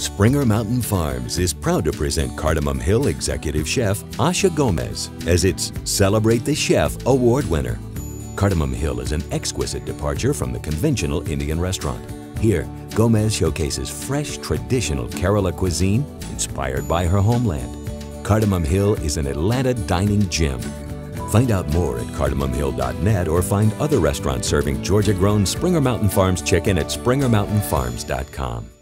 Springer Mountain Farms is proud to present Cardamom Hill executive chef Asha Gomez as its Celebrate the Chef award winner. Cardamom Hill is an exquisite departure from the conventional Indian restaurant. Here, Gomez showcases fresh, traditional Kerala cuisine inspired by her homeland. Cardamom Hill is an Atlanta dining gem. Find out more at cardamomhill.net or find other restaurants serving Georgia grown Springer Mountain Farms chicken at springermountainfarms.com.